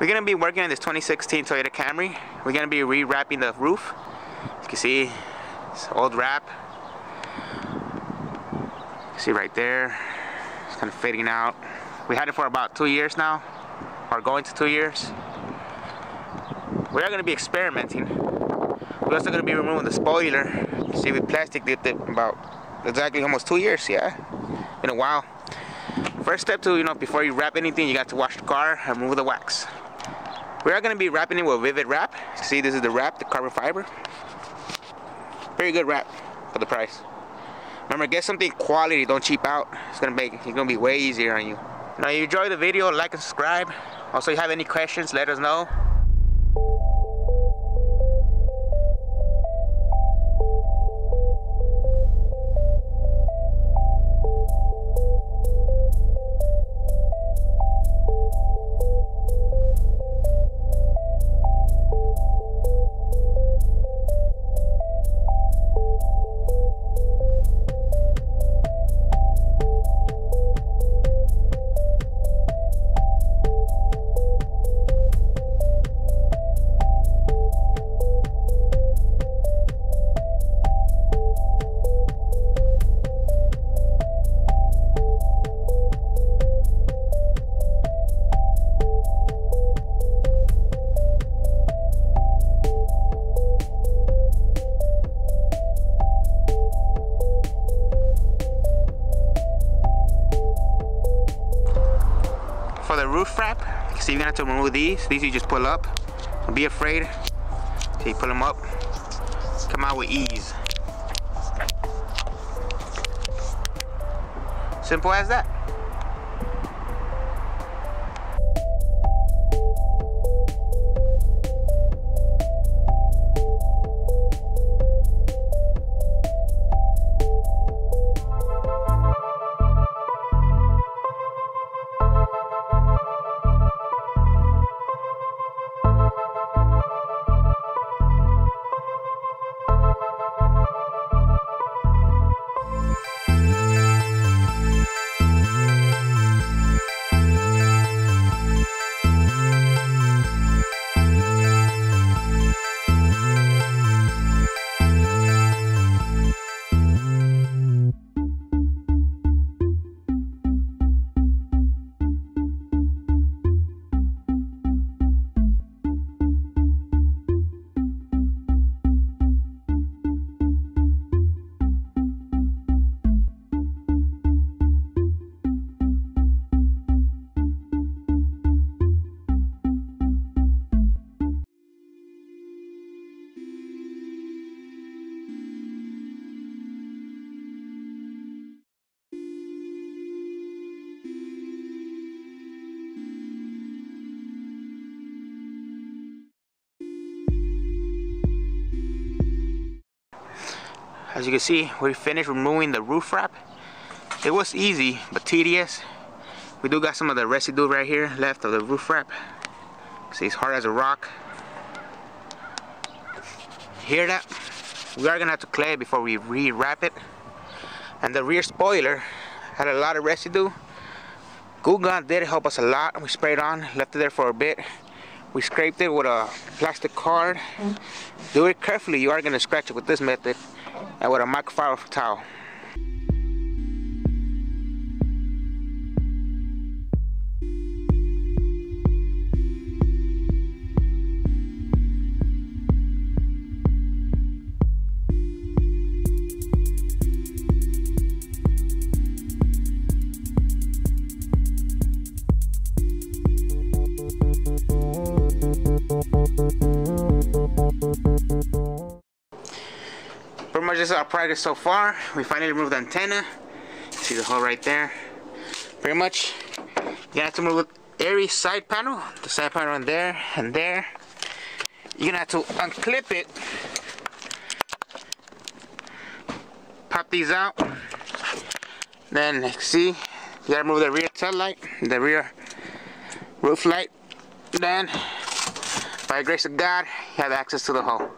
We're gonna be working on this 2016 Toyota Camry. We're gonna be rewrapping the roof. As you can see, it's old wrap. See right there, it's kind of fading out. We had it for about two years now, or going to two years. We are gonna be experimenting. We're also gonna be removing the spoiler. See, we plastic did it about exactly almost two years, yeah, in a while. First step to, you know, before you wrap anything, you got to wash the car and remove the wax. We are going to be wrapping it with Vivid Wrap. See, this is the wrap, the carbon fiber. Very good wrap for the price. Remember, get something quality, don't cheap out. It's going to make it's going to be way easier on you. Now, if you enjoy the video, like and subscribe. Also, if you have any questions, let us know. You're gonna have to remove these. These you just pull up. Don't be afraid. So you pull them up. Come out with ease. Simple as that. As you can see, we finished removing the roof wrap. It was easy, but tedious. We do got some of the residue right here left of the roof wrap. See, it's hard as a rock. Hear that? We are gonna have to clay before we re-wrap it. And the rear spoiler had a lot of residue. Goo Gone did help us a lot. We sprayed on, left it there for a bit. We scraped it with a plastic card. Mm-hmm. Do it carefully, you are gonna scratch it with this method and with a microfiber towel. This is our progress so far. We finally removed the antenna. See the hole right there. Pretty much, you have to remove every side panel. The side panel on there and there. You're gonna have to unclip it. Pop these out. Then see, you gotta remove the rear tail light, the rear roof light. Then, by the grace of God, you have access to the hole.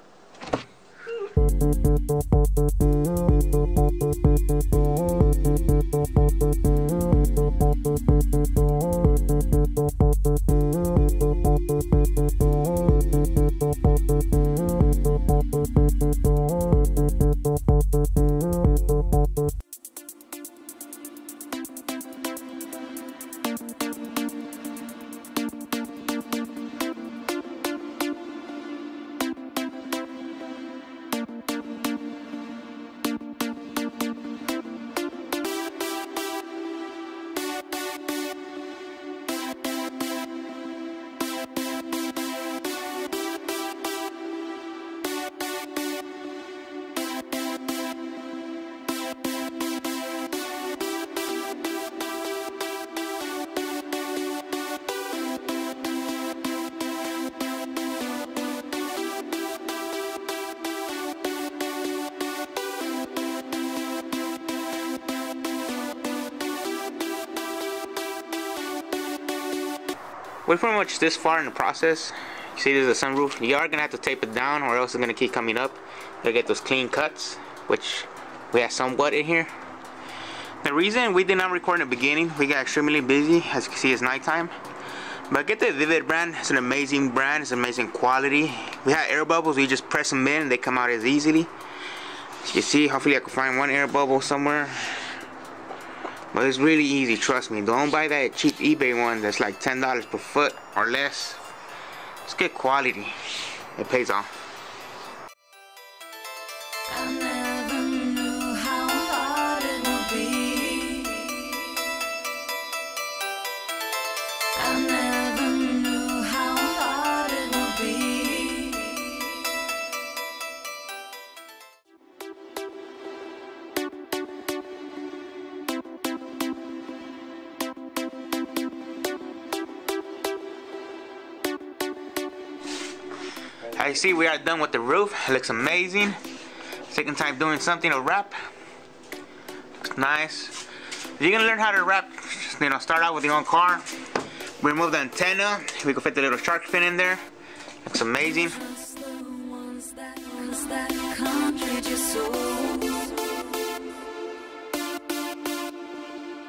We're pretty much this far in the process. You see there's a sunroof. You are gonna have to tape it down or else it's gonna keep coming up. You get those clean cuts, which we have somewhat in here. The reason we did not record in the beginning, we got extremely busy. As you can see, it's nighttime. But get the Vivid brand. It's an amazing brand. It's amazing quality. We have air bubbles. We just press them in and they come out as easily. As you see, hopefully I can find one air bubble somewhere. But it's really easy, trust me. Don't buy that cheap eBay one that's like $10 per foot or less. It's good quality. It pays off. I see we are done with the roof. It looks amazing. Second time doing something to wrap. Looks nice. If you're gonna learn how to wrap, you know, start out with your own car. We Remove the antenna. We can fit the little shark fin in there. Looks amazing.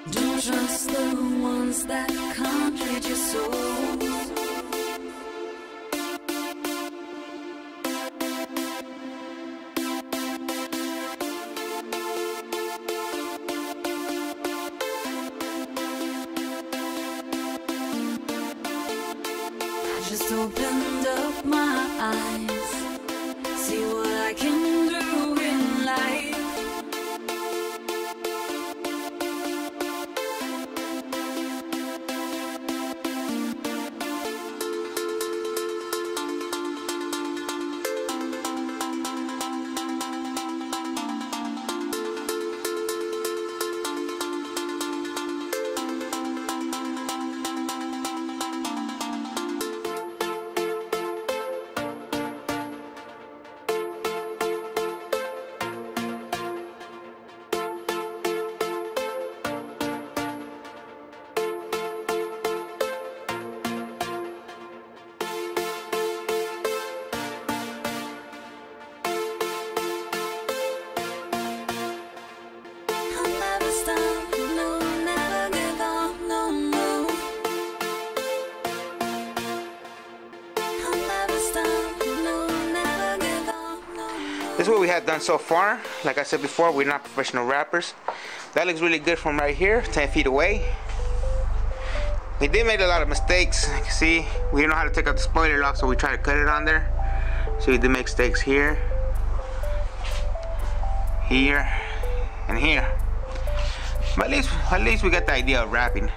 Don't trust the ones that can't read your soul. Opened up my eyes. This is what we have done so far. Like I said before, we're not professional wrappers. That looks really good from right here, 10 feet away. We did make a lot of mistakes. You can see, we didn't know how to take out the spoiler lock, so we tried to cut it on there. So we did make mistakes here, here, and here. But at least, at least we got the idea of wrapping.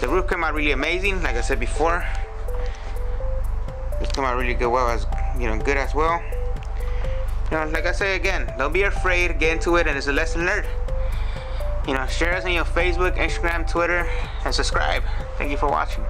The roof came out really amazing, like I said before. This came out really good, well as you know, good as well you know, like I say again, don't be afraid, get into it, and it's a lesson learned. You know, share us on your Facebook, Instagram, Twitter, and subscribe. Thank you for watching.